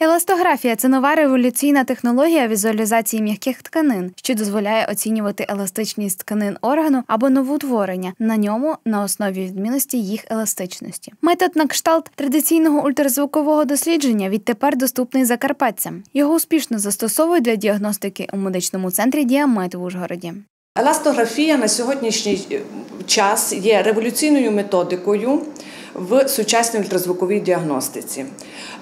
Еластографія це нова революційна технологія візуалізації м'яких тканин, що дозволяє оцінювати еластичність тканин органу або новоутворення на ньому на основі відмінності їх еластичності. Метод на кшталт традиційного ультразвукового дослідження відтепер доступний закарпатцям. Його успішно застосовують для діагностики у медичному центрі Діамет в Ужгороді. Еластографія на сьогоднішній е, час є революційною методикою в сучасній ультразвуковій діагностиці. Е,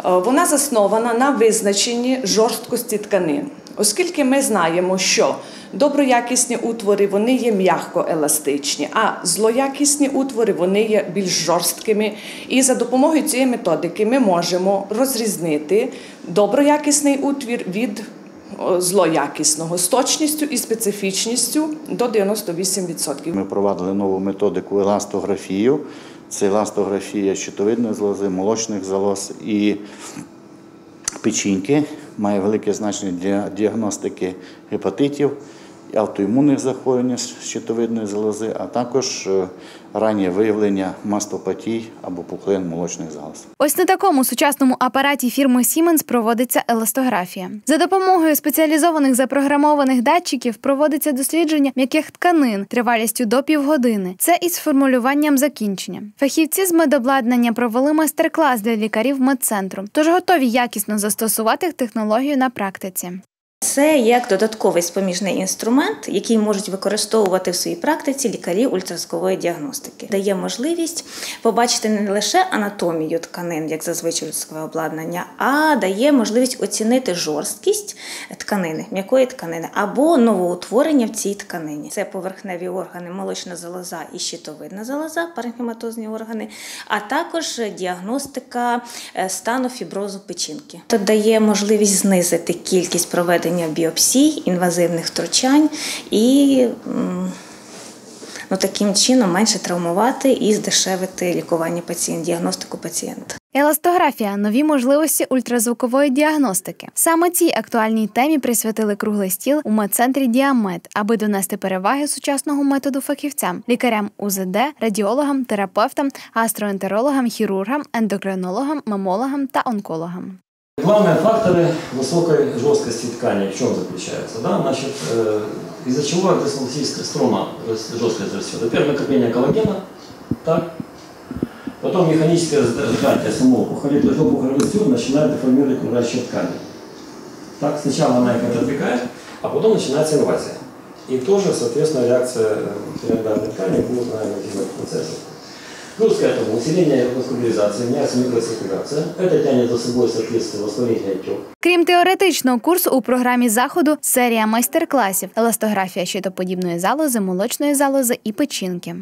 Вона заснована на визначенні жорсткості тканин, оскільки ми знаємо, що доброякісні утвори вони є м'яко еластичні, а злоякісні утвори вони є більш жорсткими. І за допомогою цієї методики ми можемо розрізнити доброякісний утвір від злоякісного з точністю і специфічністю до 98%. Ми провадили нову методику еластографію. Це ластографія щитовидної залози, молочних залоз і печінки. Має велике значення для діагностики гепатитів, автоімунних захворювань щитовидної залози, а також е, раннє виявлення мастопатій або пухлин молочних залоз. Ось на такому сучасному апараті фірми Siemens проводиться еластографія. За допомогою спеціалізованих запрограмованих датчиків проводиться дослідження м'яких тканин тривалістю до півгодини. Це із формулюванням закінчення. Фахівці з медобладнання провели майстер-клас для лікарів медцентру, тож готові якісно застосувати технологію на практиці. Це як додатковий споміжний інструмент, який можуть використовувати в своїй практиці лікарі ультразвукової діагностики. Дає можливість побачити не лише анатомію тканин, як зазвичай людське обладнання, а дає можливість оцінити жорсткість тканини, м'якої тканини або новоутворення в цій тканині. Це поверхневі органи, молочна залоза і щитовидна залоза, паренхематозні органи, а також діагностика е, стану фіброзу печінки. Це дає можливість знизити кількість проведення біопсій, інвазивних втручань і ну, таким чином менше травмувати і здешевити лікування пацієнта, діагностику пацієнта. Еластографія нові можливості ультразвукової діагностики. Саме цій актуальній темі присвятили круглий стіл у медцентрі Діамет, аби донести переваги сучасного методу фахівцям, лікарям УЗД, радіологам, терапевтам, гастроентерологам, хірургам, ендокринологам, мамологам та онкологам. Главные факторы высокой жесткости ткани в чем заключаются? Да? Значит, э, из-за чего ортосинтетическая струма жесткость растет? Во-первых, накопление коллагена, так? потом механическое сжатие самого пухоли, то есть опухоль растет, начинает деформировать окружающие ткани. Так, сначала она их отодвигает, а потом начинается инвазия. И тоже, соответственно, реакция э, пирамидальной ткани будет на этих процессов. Плюс к этому усиление васкуляризации, меняется микроциркуляция. Это тянет за собой, соответствие воспаление отек. Крім теоретичного курсу у програмі заходу серія майстер-класів, еластографія щитоподібної залози, молочної залози і печінки.